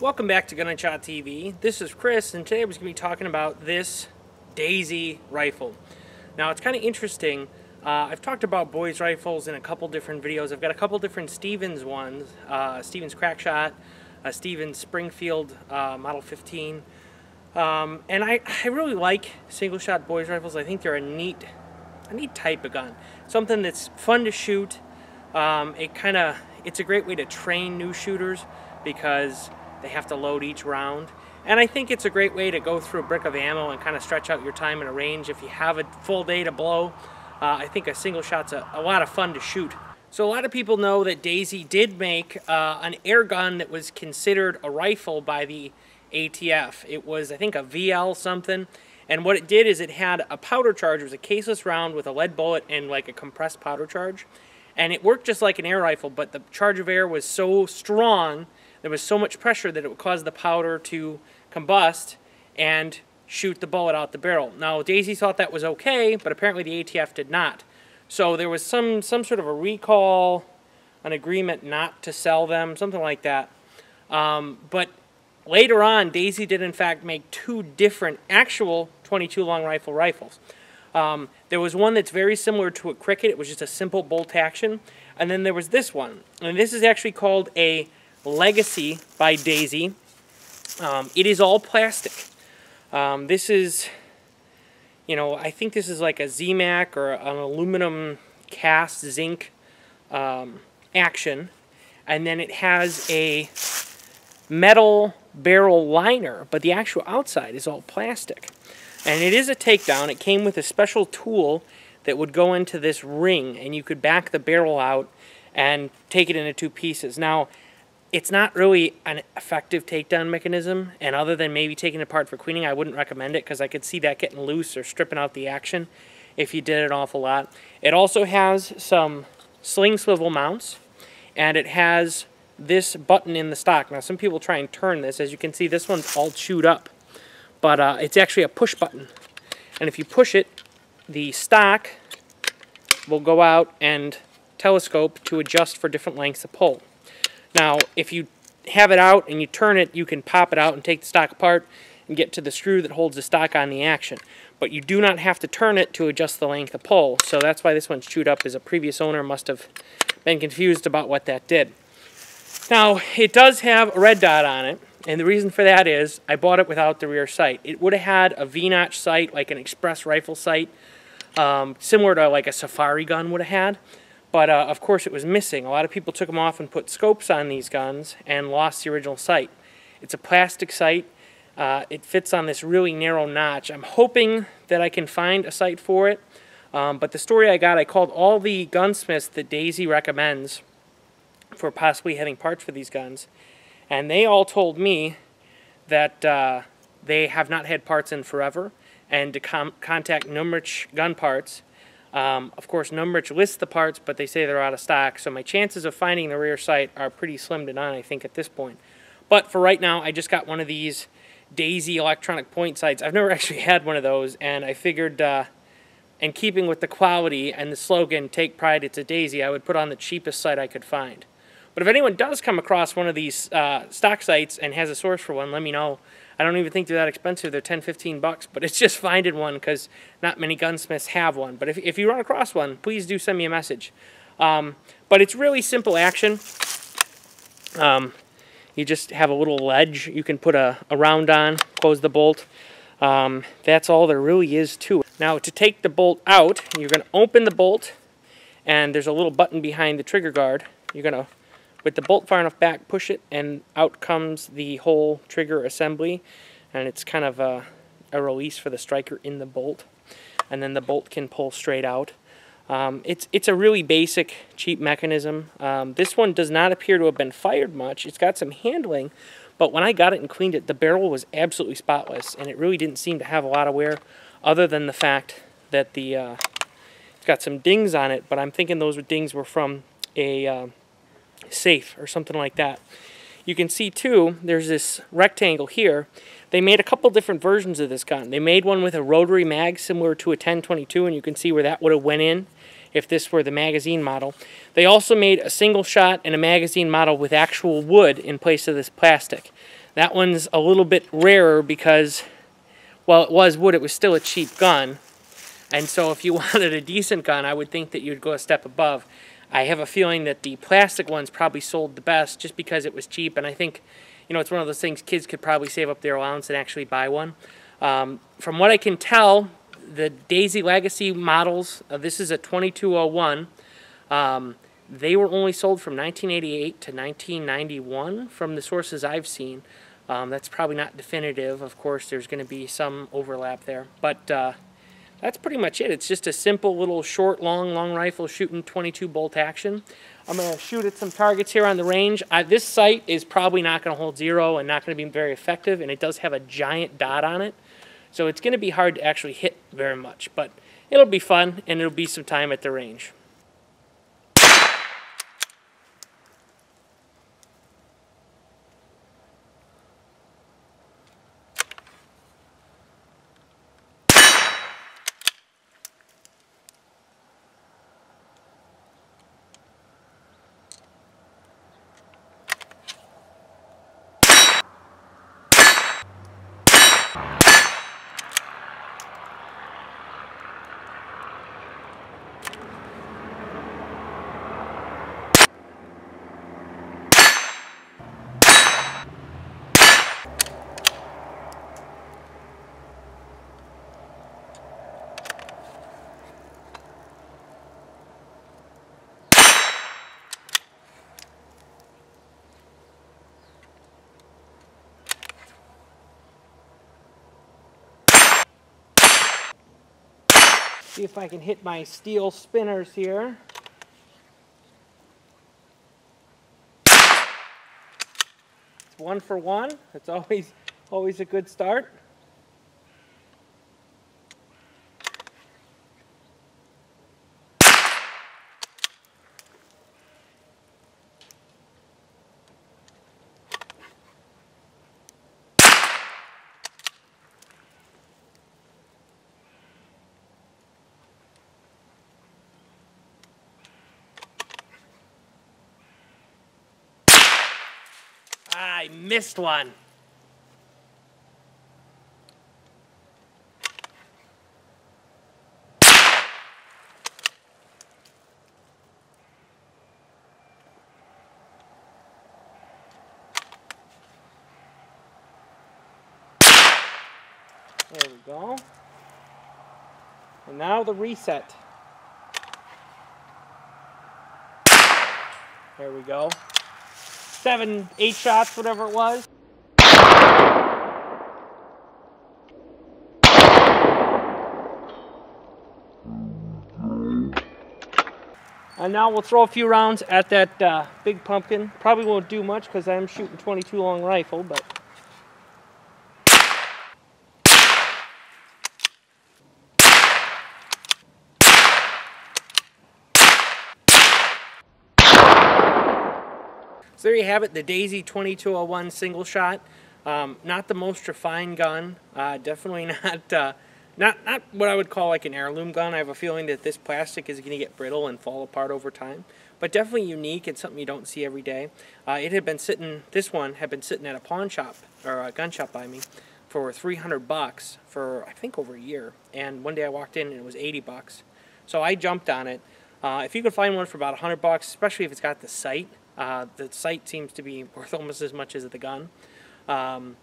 Welcome back to Gun and Shot TV. This is Chris, and today we're going to be talking about this Daisy rifle. Now, it's kind of interesting. Uh, I've talked about boys rifles in a couple different videos. I've got a couple different Stevens ones, uh, Stevens Crackshot, a Stevens Springfield uh, Model 15. Um, and I, I really like single shot boys rifles. I think they're a neat, a neat type of gun. Something that's fun to shoot. Um, it kind of, it's a great way to train new shooters because they have to load each round. And I think it's a great way to go through a brick of ammo and kind of stretch out your time in a range. If you have a full day to blow, uh, I think a single shot's a, a lot of fun to shoot. So a lot of people know that Daisy did make uh, an air gun that was considered a rifle by the ATF. It was, I think, a VL something. And what it did is it had a powder charge. It was a caseless round with a lead bullet and like a compressed powder charge. And it worked just like an air rifle, but the charge of air was so strong there was so much pressure that it would cause the powder to combust and shoot the bullet out the barrel. Now, Daisy thought that was okay, but apparently the ATF did not. So there was some, some sort of a recall, an agreement not to sell them, something like that. Um, but later on, Daisy did in fact make two different actual 22 long rifle rifles. Um, there was one that's very similar to a Cricket. It was just a simple bolt action. And then there was this one. And this is actually called a Legacy by Daisy. Um, it is all plastic. Um, this is, you know, I think this is like a Zamak or an aluminum cast zinc um, action. And then it has a metal barrel liner, but the actual outside is all plastic. And it is a takedown. It came with a special tool that would go into this ring, and you could back the barrel out and take it into two pieces. Now, it's not really an effective takedown mechanism, and other than maybe taking it apart for cleaning, I wouldn't recommend it because I could see that getting loose or stripping out the action if you did it an awful lot. It also has some sling swivel mounts, and it has this button in the stock. Now, some people try and turn this. As you can see, this one's all chewed up, but uh, it's actually a push button. And if you push it, the stock will go out and telescope to adjust for different lengths of pull. Now, if you have it out and you turn it, you can pop it out and take the stock apart and get to the screw that holds the stock on the action. But you do not have to turn it to adjust the length of pull, so that's why this one's chewed up, as a previous owner must have been confused about what that did. Now, it does have a red dot on it, and the reason for that is I bought it without the rear sight. It would have had a V-notch sight, like an express rifle sight, um, similar to like a safari gun would have had. But uh, of course it was missing. A lot of people took them off and put scopes on these guns and lost the original sight. It's a plastic sight. Uh, it fits on this really narrow notch. I'm hoping that I can find a sight for it. Um, but the story I got, I called all the gunsmiths that Daisy recommends for possibly having parts for these guns. And they all told me that uh, they have not had parts in forever and to contact Numrich Gun Parts um, of course, Numrich lists the parts, but they say they're out of stock, so my chances of finding the rear sight are pretty slim to none, I think, at this point. But for right now, I just got one of these Daisy electronic point sights. I've never actually had one of those, and I figured, uh, in keeping with the quality and the slogan, take pride, it's a Daisy, I would put on the cheapest sight I could find. But if anyone does come across one of these uh, stock sights and has a source for one, let me know. I don't even think they're that expensive. They're 10, 15 bucks, but it's just finding one because not many gunsmiths have one. But if, if you run across one, please do send me a message. Um, but it's really simple action. Um, you just have a little ledge you can put a, a round on, close the bolt. Um, that's all there really is to it. Now to take the bolt out, you're going to open the bolt and there's a little button behind the trigger guard. You're going to with the bolt far enough back, push it, and out comes the whole trigger assembly. And it's kind of a, a release for the striker in the bolt. And then the bolt can pull straight out. Um, it's, it's a really basic, cheap mechanism. Um, this one does not appear to have been fired much. It's got some handling, but when I got it and cleaned it, the barrel was absolutely spotless, and it really didn't seem to have a lot of wear, other than the fact that the uh, it's got some dings on it, but I'm thinking those dings were from a uh, safe or something like that. You can see too, there's this rectangle here. They made a couple different versions of this gun. They made one with a rotary mag similar to a 1022 and you can see where that would have went in if this were the magazine model. They also made a single shot and a magazine model with actual wood in place of this plastic. That one's a little bit rarer because, while it was wood, it was still a cheap gun. And so if you wanted a decent gun, I would think that you'd go a step above. I have a feeling that the plastic ones probably sold the best just because it was cheap. And I think, you know, it's one of those things kids could probably save up their allowance and actually buy one. Um, from what I can tell, the Daisy Legacy models, uh, this is a 2201. Um, they were only sold from 1988 to 1991 from the sources I've seen. Um, that's probably not definitive. Of course, there's going to be some overlap there. But uh, that's pretty much it. It's just a simple little short, long, long rifle shooting 22 bolt action. I'm going to shoot at some targets here on the range. I, this sight is probably not going to hold zero and not going to be very effective, and it does have a giant dot on it. So it's going to be hard to actually hit very much, but it'll be fun, and it'll be some time at the range. See if I can hit my steel spinners here. It's one for one. It's always always a good start. I missed one. There we go. And now the reset. There we go seven, eight shots, whatever it was. And now we'll throw a few rounds at that uh, big pumpkin. Probably won't do much because I'm shooting 22 long rifle, but So there you have it, the Daisy 2201 single shot. Um, not the most refined gun. Uh, definitely not, uh, not not what I would call like an heirloom gun. I have a feeling that this plastic is going to get brittle and fall apart over time. But definitely unique and something you don't see every day. Uh, it had been sitting, this one had been sitting at a pawn shop, or a gun shop by me, for 300 bucks for I think over a year. And one day I walked in and it was 80 bucks. So I jumped on it. Uh, if you could find one for about 100 bucks, especially if it's got the sight, uh, the sight seems to be worth almost as much as the gun. Um,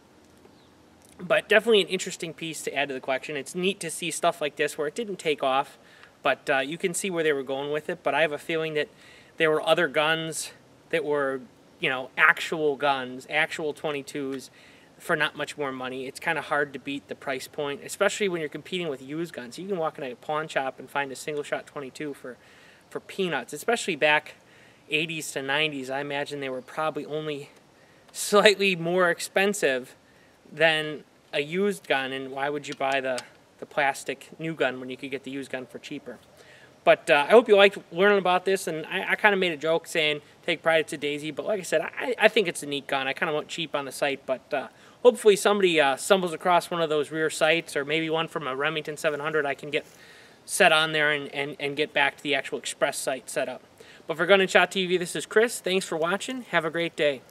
but definitely an interesting piece to add to the collection. It's neat to see stuff like this where it didn't take off, but uh, you can see where they were going with it. But I have a feeling that there were other guns that were, you know, actual guns, actual 22s for not much more money. It's kind of hard to beat the price point, especially when you're competing with used guns. You can walk into a pawn shop and find a single shot 22 for, for peanuts, especially back 80s to 90s, I imagine they were probably only slightly more expensive than a used gun. And why would you buy the, the plastic new gun when you could get the used gun for cheaper? But uh, I hope you liked learning about this. And I, I kind of made a joke saying take pride it's a Daisy. But like I said, I, I think it's a neat gun. I kind of went cheap on the sight. But uh, hopefully somebody uh, stumbles across one of those rear sights or maybe one from a Remington 700 I can get set on there and, and, and get back to the actual express sight setup. But for Gun and Shot TV, this is Chris. Thanks for watching. Have a great day.